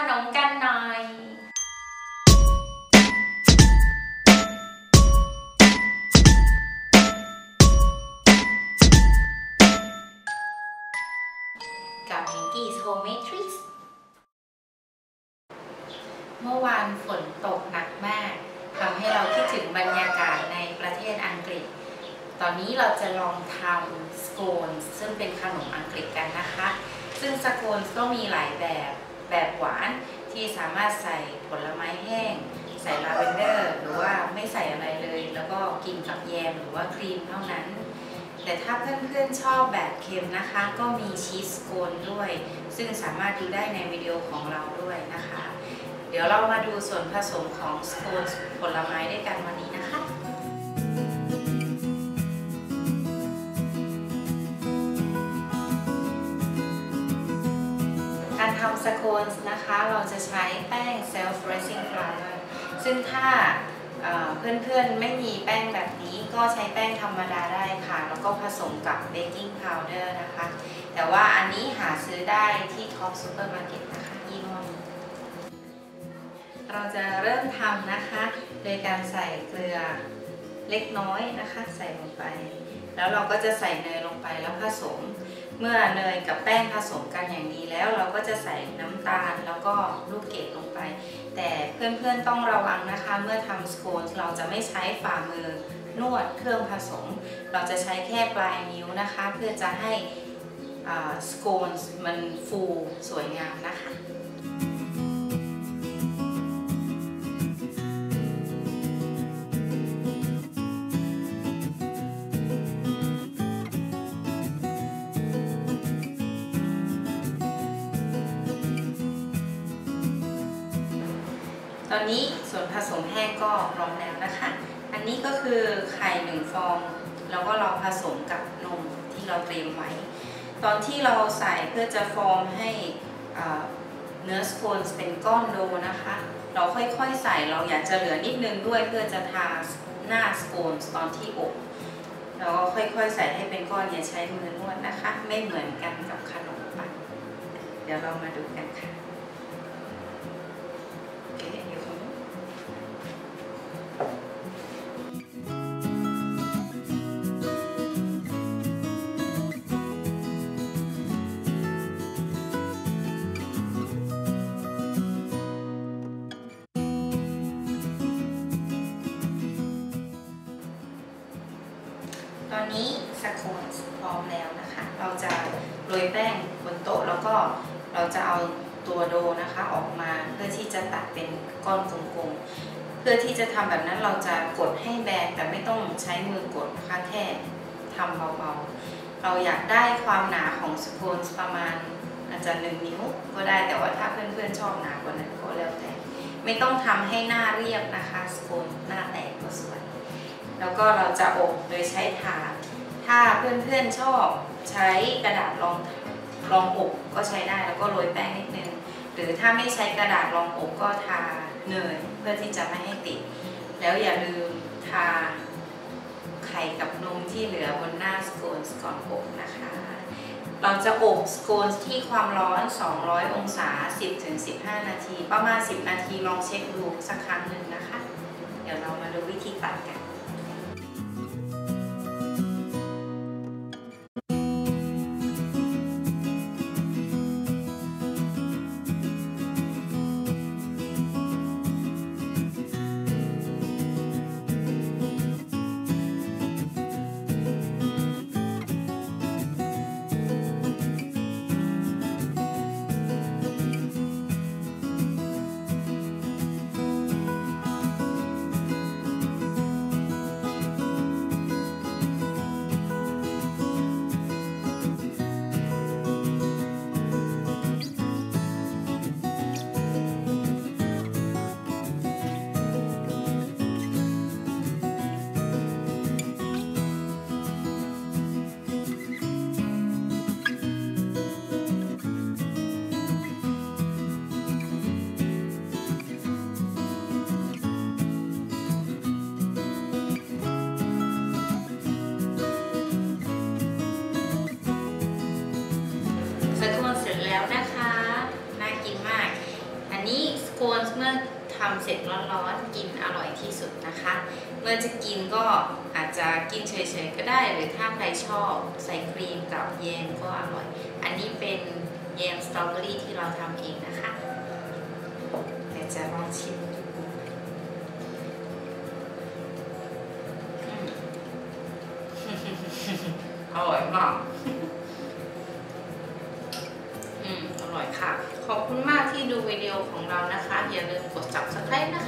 ขนมกันหน่อยกับ Mickey's Homemade Treats เมื่อวานฝนตกหนักมากทำให้เราคิดถึงบรรยากาศในประเทศอังกฤษ ตอนนี้เราจะลองทำสโคนซึ่งเป็นขนมอังกฤษกันนะคะ ซึ่งสโคนก็มีหลายแบบ แบบหวานที่สามารถใส่ผลไม้แห้ง ใส่ลาเวนเดอร์ หรือว่าไม่ใส่อะไรเลย แล้วก็กินกับแยมหรือว่าครีมเท่านั้น แต่ถ้าเพื่อนๆชอบแบบเค็มนะคะ ก็มีชีสโคนด้วย ซึ่งสามารถดูได้ในวิดีโอของเราด้วยนะคะ เดี๋ยวเรามาดูส่วนผสมของสโคนผลไม้ด้วยกันวันนี้นะคะ โคนนะคะเราจะใช้แป้ง self raising flour ซึ่งถ้าเพื่อนๆไม่มีแป้งแบบนี้ก็ใช้แป้งธรรมดาได้ค่ะ แล้วก็ผสมกับ baking powder นะคะ แต่ว่าอันนี้หาซื้อได้ที่ Tops ซูเปอร์มาร์เก็ตนะคะยี่ห้อนี้เราจะเริ่มทำนะคะ โดยการใส่เกลือ เล็กน้อยนะคะ ใส่ลงไป แล้วเราก็จะใส่เนยลงไปแล้วผสม เมื่อเนยกับแป้งผสมกันอย่างดีแล้ว เราก็จะใส่น้ำตาลแล้วก็ลูกเกดลงไป แต่เพื่อนๆต้องระวังนะคะ เมื่อทำสโคนเราจะไม่ใช้ฝ่ามือนวดเครื่องผสม เราจะใช้แค่ปลายนิ้วนะคะ เพื่อจะให้สโคนมันฟูสวยงามนะคะ ตอนนี้ส่วนผสมแห้งก็พร้อมแล้วนะคะ อันนี้ก็คือไข่หนึ่งฟอง แล้วก็เราผสมกับนมที่เราเตรียมไว้ ตอนที่เราใส่เพื่อจะฟอร์มให้เนื้อสโคนเป็นก้อนโดนะคะ เราค่อยๆใส่เราอยากจะเหลือนิดนึงด้วยเพื่อจะทาหน้าสโคนตอนที่อบเราก็ค่อยๆใส่ให้เป็นก้อนอย่าใช้มือนวดนะคะ ไม่เหมือนกันกับขนมปังเดี๋ยวเรามาดูกันค่ะ อนนี้สโคนพร้อมแล้วนะคะ เราจะโรยแป้งบนโต๊ะแล้วก็เราจะเอาตัวโดนะคะออกมาเพื่อที่จะตัดเป็นก้อนกลมๆ เพื่อที่จะทำแบบนั้นเราจะกดให้แบนแต่ไม่ต้องใช้มือกดนะคะแค่ทำเบาๆ เราอยากได้ความหนาของสโคนประมาณอาจจะหนึ่งนิ้วก็ได้แต่ว่าถ้าเพื่อนๆชอบหนากว่านั้นก็แล้วแต่ ไม่ต้องทำให้หน้าเรียบนะคะสโคนหน้าแตกก็สวย แล้วก็เราจะอบโดยใช้ถาด ถ้าเพื่อนๆชอบใช้กระดาษรองรองอบก็ใช้ได้แล้วก็โรยแป้งนิดนึง หรือถ้าไม่ใช้กระดาษรองอบก็ทาเนยเพื่อที่จะไม่ให้ติด แล้วอย่าลืมทาไข่กับนมที่เหลือบนหน้าสโคนก่อนอบนะคะ เราจะอบสโคนที่ความร้อน 200 องศา 10-15 นาที ประมาณ 10 นาทีลองเช็คดูสักครั้งหนึ่งนะคะ เดี๋ยวเรามาดูวิธีตัดกันำเสร็จร้อนๆกินอร่อยที่สุดนะคะ เมื่อจะกินก็อาจจะกินเฉยๆก็ได้ หรือถ้าใครชอบใส่ครีมกับแยมก็อร่อย อันนี้เป็นแยมสตรอเบอรี่ที่เราทำเองนะคะเดี๋ยวจะลองชิมดูอืมอร่อยมาก อืม อร่อยค่ะ ขอบคุณมากที่ดูวิดีโอ ของเรานะคะ อย่าลืมกด subscribe นะคะ